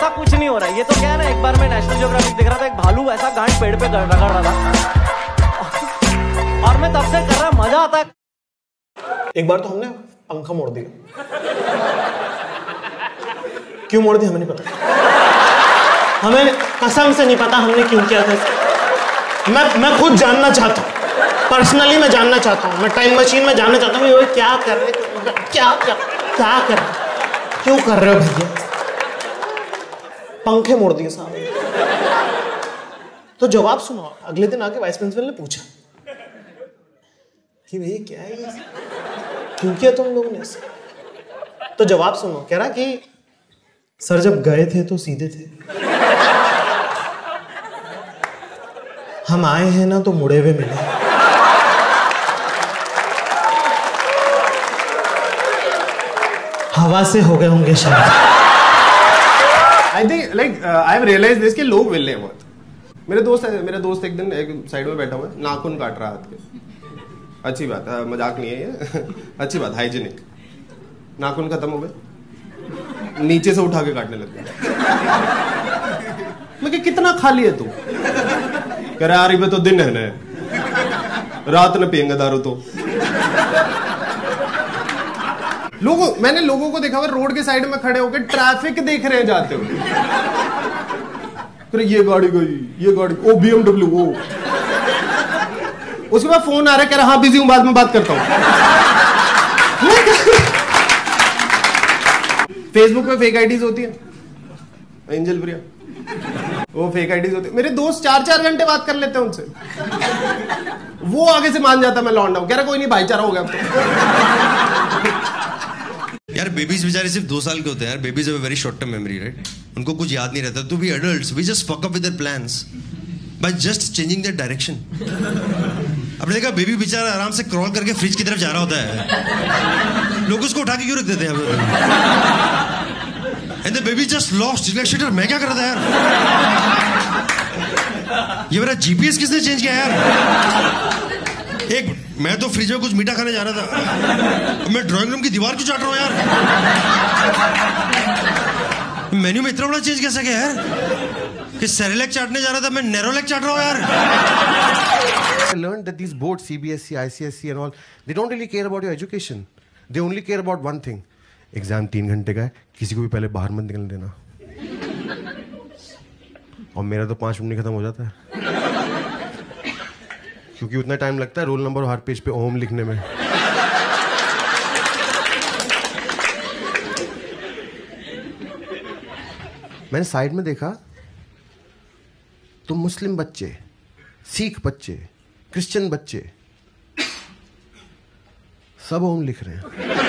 ऐसा कुछ नहीं हो रहा ये तो क्या ना एक बार मैं नेशनल ज्योग्राफिक देख रहा था, एक भालू ऐसा गांठ पेड़ पे रगड़ रहा था। और मैं तब से कर रहा, मज़ा आता एक बार तो हमने पंखा मोड़ दिया। क्यों मोड़ दिया, हमें नहीं पता। हमें कसम से नहीं पता हमने क्यों किया था मैं मैं खुद जानना चाहता हूँ। पर्सनली मैं जानना चाहता हूँ। मैं टाइम मशीन में जानना चाहता हूँ क्या कर रहे क्या क्या क्या कर रहे क्यों कर रहे हो भैया? पंखे मोड़ दिए सामने। तो जवाब सुनो, अगले दिन आके वाइस प्रिंसिपल ने पूछा, कि भैया क्या है क्यों किया तुम लोगों ने तो जवाब सुनो, कह रहा कि, सर, जब गए थे तो सीधे थे। हम आए हैं ना तो मुड़े हुए मिले हवा से हो गए होंगे शायद। I think like I have realize this कि लोग रहे हैं बहुत मेरे दोस्त है, मेरा दोस्त एक दिन एक साइड में बैठा हुआ है, नाखून काट रहा हाथ के। अच्छी बात है मज़ाक नहीं है ये। अच्छी बात हाइजीनिक नाखून खत्म हो गए। नीचे से उठा के काटने लग गया। मैं कितना खाली है तू? कह रहा ये तो दिन है ना। रात में पियेंगे दारू तो। लोगों, मैंने लोगों को देखा हुआ रोड के साइड में खड़े होकर ट्रैफ़िक देख रहे हैं जाते हुए। ये गाड़ी गई, ये गाड़ी, ओ बीएमडब्ल्यू ओ। उसके बाद फ़ोन आ रहा है, कह रहा हाँ बिज़ी हूँ, बाद में बात करता हूँ। फेसबुक पे फेक आईडीज होती है। एंजल प्रिया वो फेक आईडीज होती है। मेरे दोस्त चार चार घंटे बात कर लेते हैं उनसे। वो आगे से मान जाता मैं लौंडा हूँ। कह रहा, कोई नहीं, भाईचारा हो गया अब तो। यार बेबीज बेचारे सिर्फ़ दो साल के होते हैं यार। Babies have very short term memory right उनको कुछ याद नहीं रहता। तो we adults we just fuck up with their plans by just changing their direction आपने देखा बेबी बेचारा आराम से क्रॉल करके फ्रिज की तरफ़ जा रहा होता है। लोग उसको उठा के क्यों रख देते हैं and the baby just lost shit मैं क्या कर रहा था यार? ये मेरा जीपीएस किसने चेंज किया यार? एक मैं तो फ्रिज में कुछ मीठा खाने जा रहा था। मैं ड्राइंग रूम की दीवार क्यों चाट रहा हूँ यार? मेन्यू में इतना बड़ा चेंज कैसे गया यार? कि सेरेलेक चाटने जा रहा था मैं नेरोलेक चाट रहा हूँ यार। I learned that these boards, CBSE, ICSE, and all, they don't really care about your education. They only care about one thing. Exam तीन घंटे का है किसी को भी पहले बाहर मत निकलने देना। और मेरा तो पाँच मिनट खत्म हो जाता है। क्योंकि उतना टाइम लगता है रोल नंबर हर पेज पे ओम लिखने में। मैंने साइड में देखा तो मुस्लिम बच्चे, सिख बच्चे क्रिश्चियन बच्चे, सब ओम लिख रहे हैं।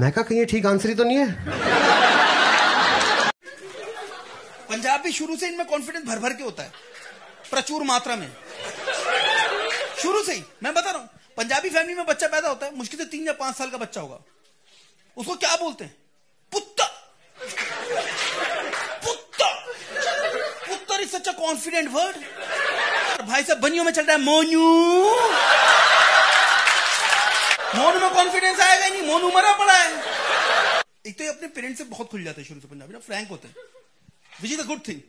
मैं कहा कहीं ठीक आंसर ही तो नहीं है। पंजाब भी शुरू से इनमें कॉन्फिडेंस भर भर के होता है। प्रचुर मात्रा में। शुरू से ही, मैं बता रहा हूँ, पंजाबी फैमिली में बच्चा पैदा होता है, मुश्किल से तीन या पाँच साल का बच्चा होगा। उसको क्या बोलते हैं? पुत्ता पुत्ता पुत्तर is such a confident word भाई साहब, बनियों में चल रहा है, मोनू। कॉन्फिडेंस आएगा नहीं, मोनू मरा पड़ा है। एक तो ये अपने पेरेंट्स से बहुत खुल जाते हैं शुरू से पंजाबी, ना फ्रैंक होते हैं। Which is a good thing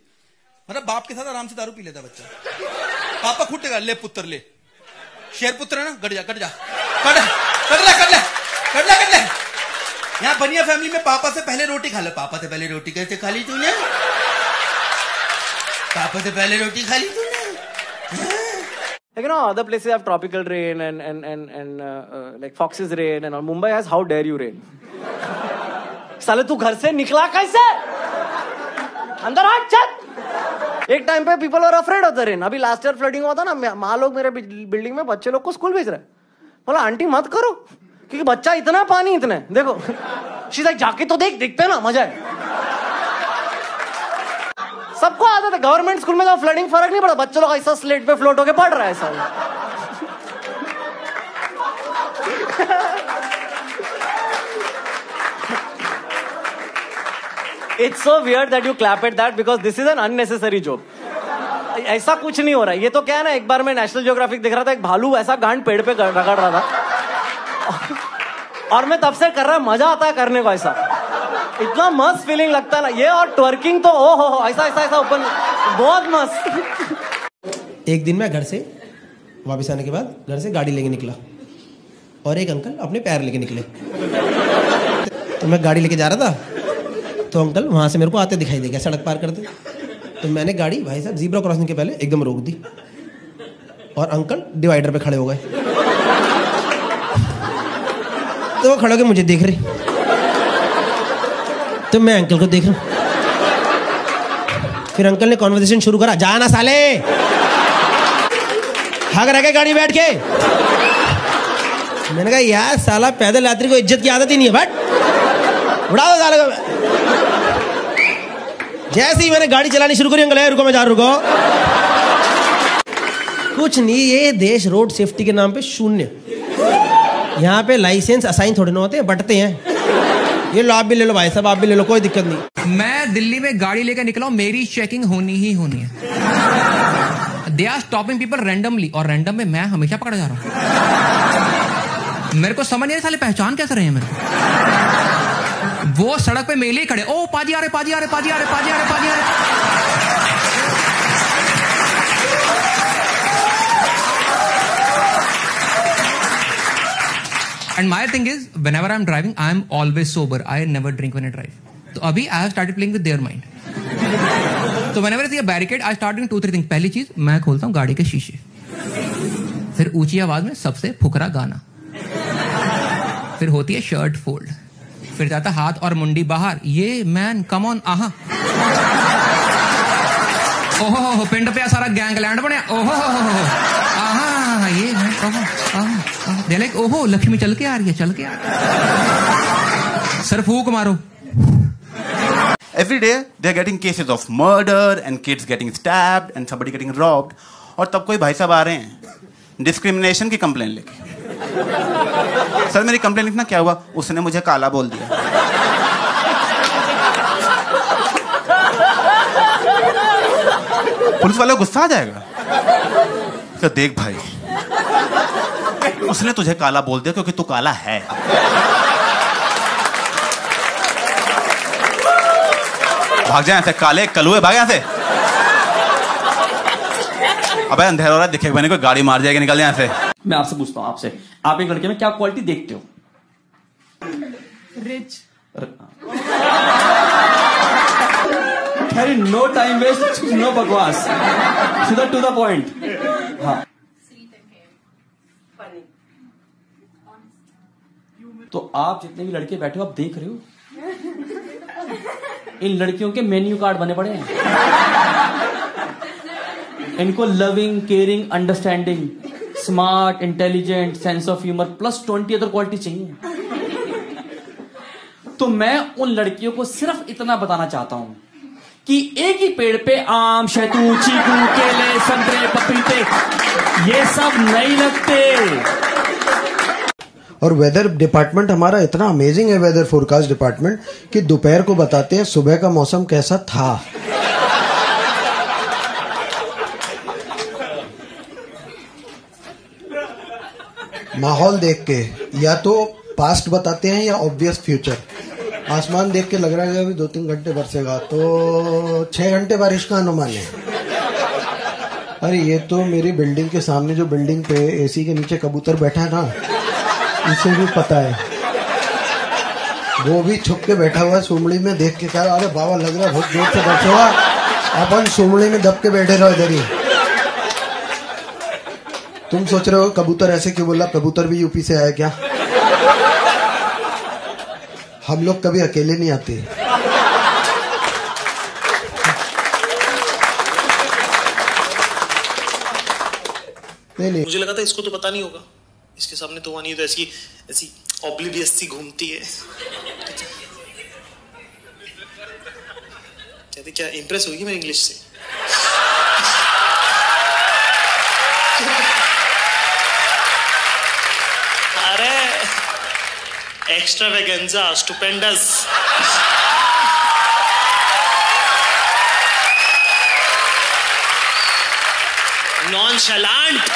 मतलब बाप के साथ आराम से दारू पी लेता बच्चा। पापा खुटेगा ले पुत्र, ले। शेर पुत्र है ना? कट जा कट जा। कट कट ले कट ले कट ले कट ले। यहाँ बनिया फैमिली में पापा से पहले रोटी खा लो। पापा से पहले रोटी कैसे खा ली तूने? पापा से पहले रोटी खा ली तूने? Like, you know, other places have tropical rain and and and and uh, uh, like Fox's rain and all. Mumbai has how dare you rain. साले तू घर से निकला कैसे? अंदर आ चल। एक टाइम पे people are afraid of the rain अभी लास्ट ईयर फ्लडिंग हुआ था ना माँ लोग मेरे बिल्डिंग में बच्चे लोग को स्कूल भेज रहे बोला आंटी मत करो क्योंकि बच्चा इतना पानी इतने देखो शी लाइक जाके तो देख देखते ना मज़ा है। सबको आदत है गवर्नमेंट स्कूल में तो फ्लडिंग फ़र्क नहीं पड़ा। बच्चों लोग ऐसा स्लेट पे फ्लोट होके पढ़ रहा है सब। It's so weird that you clap at that because this is an unnecessary joke. ऐसा कुछ नहीं हो रहा है। ये तो क्या है ना, एक बार मैं नेशनल ज्योग्राफिक देख रहा था, एक भालू ऐसा गांड पेड़ पे रगड़ रहा था। और मैं तब से कर रहा मज़ा आता है करने को ऐसा। इतना मस्त फीलिंग लगता है ना। ये और ट्वर्किंग तो ओ हो ऐसा ऐसा ऐसा ओपन बहुत मस्त। एक दिन मैं घर से वापस आने के बाद घर से गाड़ी लेके निकला और एक अंकल अपने पैर लेके निकले। तो मैं गाड़ी लेके जा रहा था तो अंकल वहाँ से मेरे को आते दिखाई दे गया सड़क पार करते। तो मैंने गाड़ी, भाई साहब जीब्रा क्रॉसिंग के पहले एकदम रोक दी और अंकल डिवाइडर पे खड़े हो गए। तो वो खड़े होकर मुझे देख रहे। तो मैं अंकल को देख रहा हूँ। फिर अंकल ने कॉन्वर्सेशन शुरू करा जाना साले। भाग रह गए गाड़ी बैठ के। मैंने कहा यार साला पैदल यात्री को इज़्ज़त की आदत ही नहीं है बट उड़ा दो साले को जैसे ही मैंने गाड़ी चलानी शुरू करी अंकल "ए, रुको मैं जा रुको। कुछ नहीं ये देश रोड सेफ्टी के नाम पे शून्य। यहाँ पे लाइसेंस असाइन थोड़े ना होते हैं बटते हैं। ये लो, आप भी ले लो भाई साहब, आप भी ले लो, कोई दिक्कत नहीं। मैं दिल्ली में गाड़ी लेकर निकला हूँ, मेरी चेकिंग होनी ही होनी है। They are stopping people randomly और रेंडम में मैं हमेशा पकड़ा जा रहा हूँ। मेरे को समझ नहीं साले, पहचान कैसे रहे हैं मेरे? को वो सड़क पे मेले ही खड़े। ओ पाजी आ रहे, पाजी आ रहे, पाजी आ रहे, पाजी आ रहे, पाजी आ रहे। And my thing is, whenever I'm driving, I'm always sober. I never drink when I drive. तो अभी I have started playing with their mind. तो whenever I see a barricade, I start doing two three things. पहली चीज़ मैं खोलता हूँ गाड़ी के शीशे फिर ऊँची आवाज़ में सबसे फुकरा गाना फिर होती है शर्ट फोल्ड फिर जाता हाथ और मुंडी बाहर ये मैन कम ऑन आहा ओहो हो हो पिंड पे सारा गैंगलैंड बनया ओहो हो हो हो आहा ये मैन ओहो आहा दे लाइक ओहो, लक्ष्मी चल के आ रही है, चल के आ रही है। सर, फूक मारो। Every they are getting cases of murder and kids getting stabbed and somebody getting robbed. और तब कोई भाई साहब आ रहे हैं डिस्क्रिमिनेशन की कंप्लेन लेके। सर, मेरी कंप्लेन लिखना क्या हुआ? उसने मुझे काला बोल दिया। पुलिस वाले गुस्सा आ जाएगा? तो देख भाई। उसने तुझे काला बोल दिया क्योंकि तू काला है। भाग जाए ऐसे काले कलुए भाग यहाँ से। अबे अंधेरा हो रहा है दिखे मैंने कोई गाड़ी मार जाएगी निकल जाए से। मैं आपसे पूछता हूँ आपसे। आप एक लड़के में क्या क्वालिटी देखते हो? रिच खैर नो टाइम वेस्ट नो बकवास। सीधा टू द पॉइंट हाँ। तो आप जितने भी लड़के बैठे हो, आप देख रहे हो? इन लड़कियों के मेन्यू कार्ड बने पड़े हैं। इनको loving caring understanding smart intelligent sense of humour plus twenty other quality चाहिए। तो मैं उन लड़कियों को सिर्फ़ इतना बताना चाहता हूँ कि एक ही पेड़ पे आम शहतूत चीकू, केले, संतरे, पपीते, ये सब नहीं लगते। और वेदर डिपार्टमेंट हमारा इतना अमेजिंग है वेदर फोरकास्ट डिपार्टमेंट कि दोपहर को बताते हैं सुबह का मौसम कैसा था। माहौल देख के, या तो पास्ट बताते हैं या ऑब्वियस फ्यूचर आसमान देख के लग रहा है अभी दो तीन घंटे बरसेगा तो छह घंटे बारिश का अनुमान है। अरे, ये तो मेरी बिल्डिंग के सामने जो बिल्डिंग पे एसी के नीचे कबूतर बैठा है ना इसे भी पता है। वो भी छुप के बैठा हुआ है सुमड़ी में देख के कहा अरे बाबा लग रहा है बहुत ज़ोर से बरसेगा अपन सुमड़ी में दब के बैठे रहो इधर ही। तुम सोच रहे हो कबूतर ऐसे क्यों बोला? कबूतर भी यूपी से आया क्या? हम लोग कभी अकेले नहीं आते। नहीं नहीं। मुझे लगा था इसको तो पता नहीं होगा। इसके सामने तो वहाँ नहीं तो ऐसी ऐसी ऑब्लिवियस सी घूमती है। कहती, क्या इंप्रेस होगी मेरी इंग्लिश से? अरे एक्स्ट्रा वेगेंजा स्टुपेंडस nonchalant